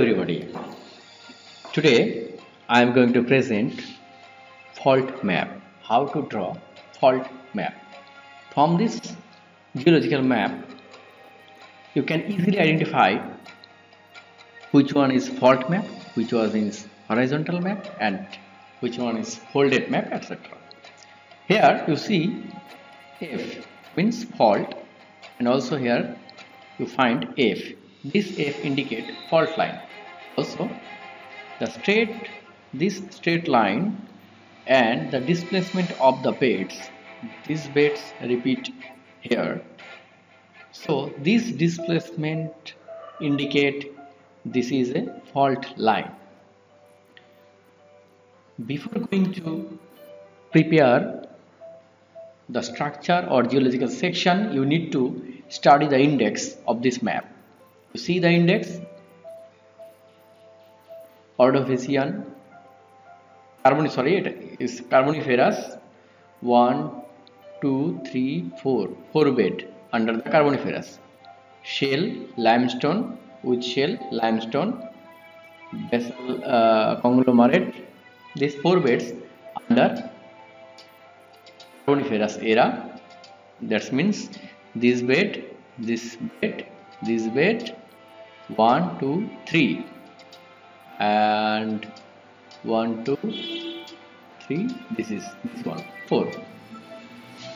everybody. Today i am going to present fault map. How to draw fault map. From this geological map you can easily identify which one is fault map which one is horizontal map and which one is folded map etc here you see f means fault and also here you find f. This f indicate fault line also the straight this straight line and the displacement of the beds these beds repeat here. So this displacement indicate this is a fault line. Before going to prepare the structure or geological section you need to study the index of this map. You see the index ordovician. Carbon sorry it is carboniferous 1 2 3 4 4 bed under the carboniferous shale limestone. With shale limestone. Basal uh, conglomerate. These four beds under carboniferous era. That means this bed this bed this bed. 1 2 3 and 1 2 3 this is this one. 4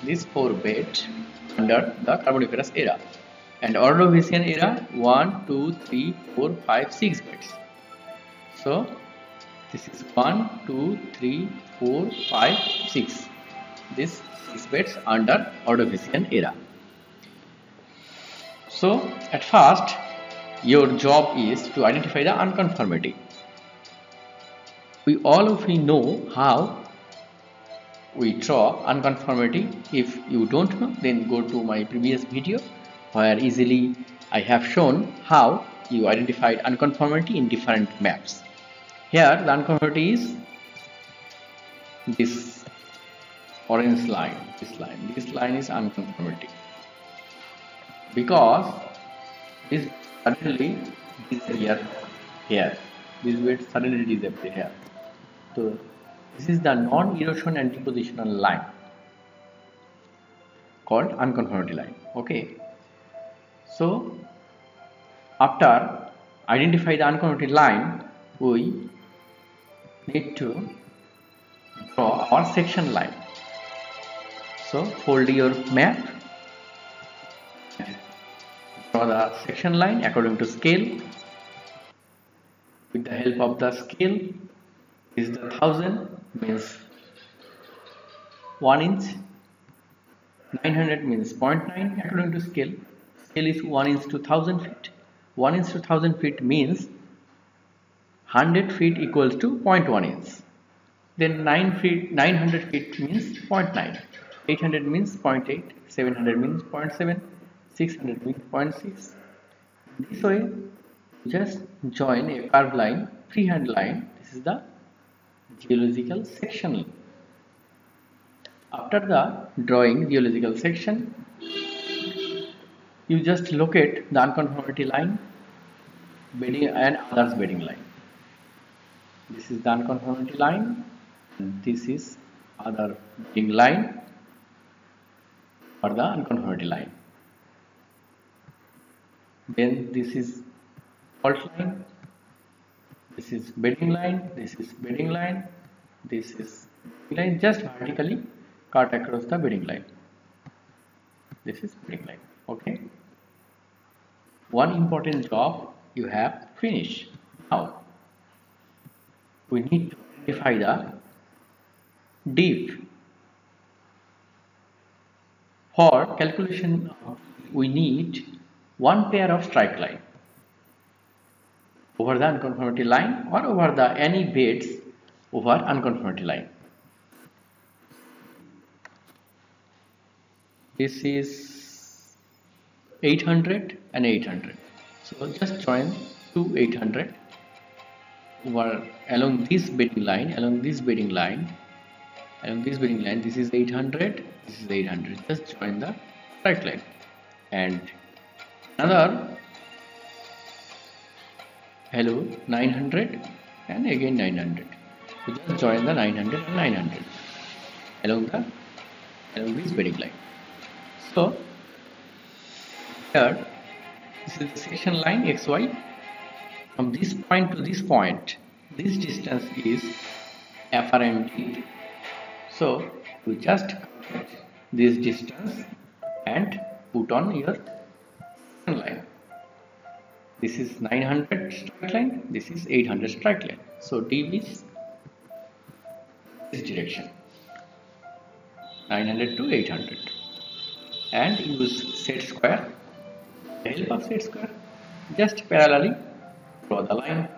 this 4 bed under the carboniferous era. And ordovician era 1 2 3 4 5 6 beds. So this is 1 2 3 4 5 6 this 6 beds under ordovician era. So at first your job is to identify the unconformity we all of you know how we draw unconformity. If you don't know then go to my previous video where easily I have shown how you identified unconformity in different maps. Here the unconformity is this orange line this line. This line is unconformity. Because this suddenly disappear here. This weight suddenly disappear here so this is the non-erosion and line called unconformity line okay? So after identify the unconformity line we need to draw our section line. So fold your map. Draw the section line according to scale. With the help of the scale is the thousand means 1 inch 900 means 0.9 according to scale. Scale is 1 inch to 1000 feet. 1 inch to 1000 feet means 100 feet equals to 0.1 inch. Then 9 feet 900 feet means 0.9 800 means 0.8 700 means 0.7 600 means 0.6 this way just join a curved line freehand line. This is the geological section. After the drawing geological section you just locate the unconformity line bedding and others bedding line. This is the unconformity line and this is other bedding line or the unconformity line. Then this is fault line this is bedding line this is bedding line this is line. Just vertically cut across the bedding line. This is bedding line okay? One important job you have finished now we need to identify the deep for calculation we need one pair of strike line over the unconformity line or over the any beds over unconformity line. This is 800 and 800. So just join two 800 over along this bedding line, along this bedding line, along this bedding line. This is 800. This is 800. Just join the strike line and another value 900 and again 900 so just join the 900 and 900 along the along this bedding line so here this is the section line xy from this point to this point this distance is FRND so you just this distance and put on your line this is 900 strike line. This is 800 strike line. So d is this direction. 900 to 800 and use set square. The help of set square. Just parallelly draw the line.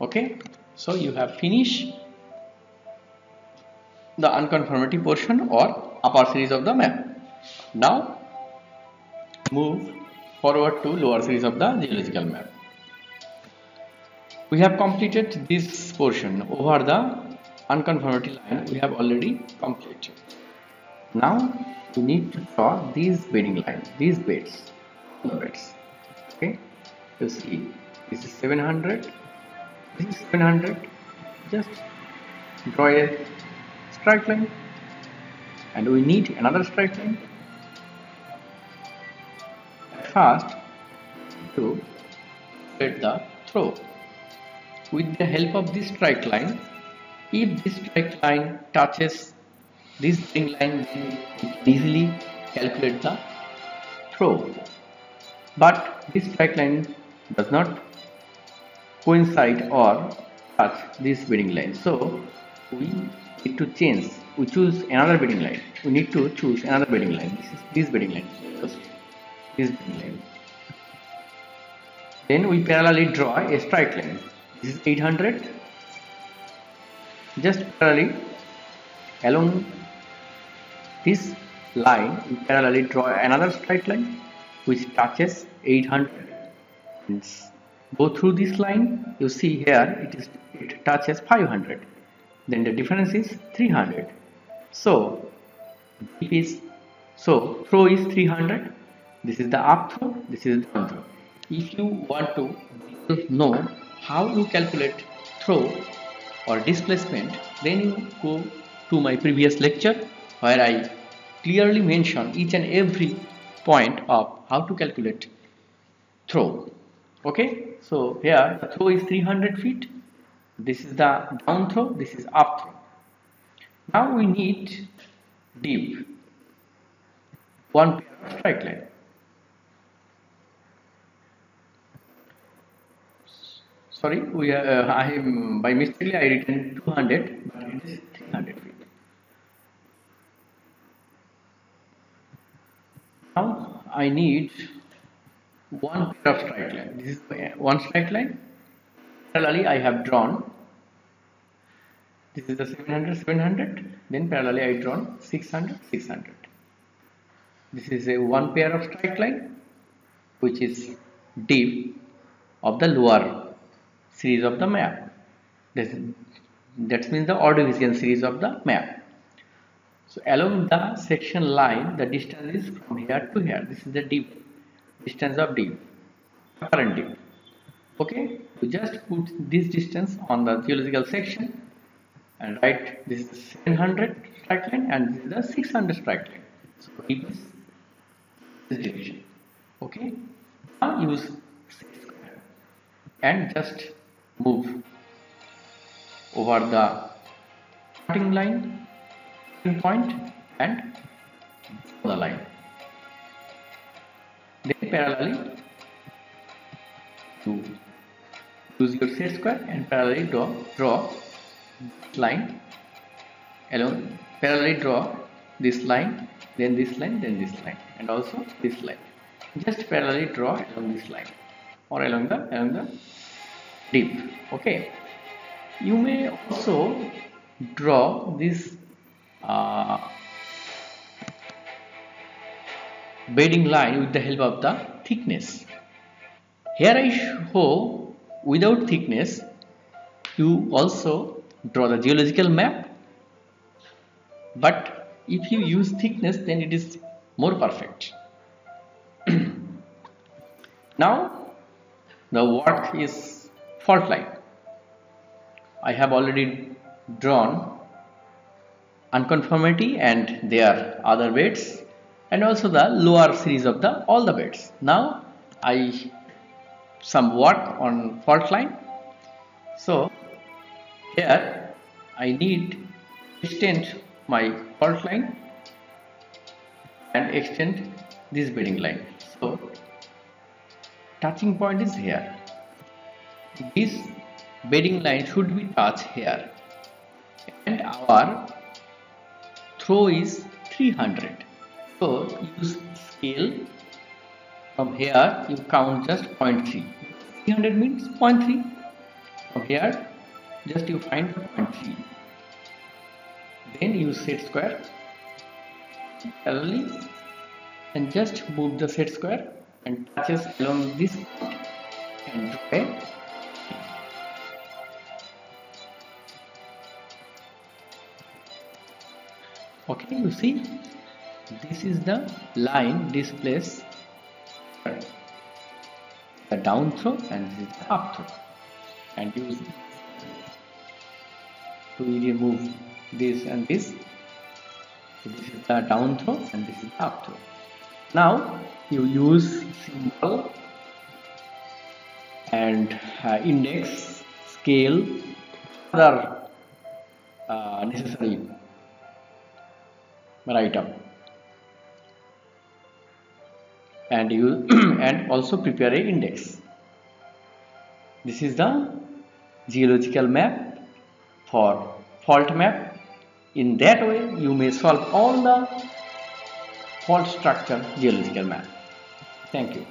Okay. So you have finished the unconformity portion or upper series of the map. Now move forward to lower series of the geological map. We have completed this portion over the unconformity line we have already completed. Now we need to draw these bedding lines, these beds, beds. Okay, you see this is 700, this is 700. Just draw a strike line, and we need another strike line fast to set the throw. With the help of this strike line, if this strike line touches this string line, then easily calculate the throw. But this strike line does not coincide or touch this bedding line. So we need to change. We choose another bedding line. We need to choose another bedding line. This is this bedding line is line. Then we parallelly draw a straight line. This is 800. Just parallelly along this line, we parallelly draw another straight line which touches 800. Go through this line. You see here it is it touches 500. Then the difference is 300. So is so throw is 300 this is the up throw this is the down throw if you want to know how you calculate throw or displacement then you go to my previous lecture where I clearly mention each and every point of how to calculate throw. Okay? So here the throw is 300 feet. This is the down throw this is up throw. Now we need deep. One pair of strike line sorry we are, uh, I am by mistake I written 200 but it is 300 feet. Now I need one pair of strike line. This is one strike line. Parallelly I have drawn. This is the 700 700 then parallelly I drawn 600 600 this is a one pair of strike line which is deep of the lower series of the map. That means the ordovician series of the map. So along the section line the distance is from here to here. This is the deep distance of deep current deep. Okay? We just put this distance on the geological section and write this is 700 strike line and this is the 600 strike line. So deep is this direction okay? Now use and just move over the starting line point and the line. Then parallelly to use your set square and parallelly draw draw line along parallelly draw this line then this line then this line and also this line. Just parallelly draw along this line or along the along the deep. Okay. You may also draw this uh, bedding line with the help of the thickness. Here I show without thickness you also draw the geological map. But if you use thickness then it is more perfect. Now the work is fault line. I have already drawn unconformity and their other beds and also the lower series of the all the beds now I some work on fault line. So here I need extend my fault line and extend this bedding line. So touching point is here this bedding line should be touched here. And our throw is 300 so use scale. From here you count just 0.3 300 means 0.3 from here just you find 0.3 then you set square. Parallelly. And just move the set square and touches along this and okay you see this is the line displays the down throw and this is the up throw. And use to remove this and this so this is the down throw and this is the up throw. Now you use symbol and uh, index scale other uh, necessary write up. And you and also prepare a index. This is the geological map for fault map. In that way you may solve all the fault structure geological map. Thank you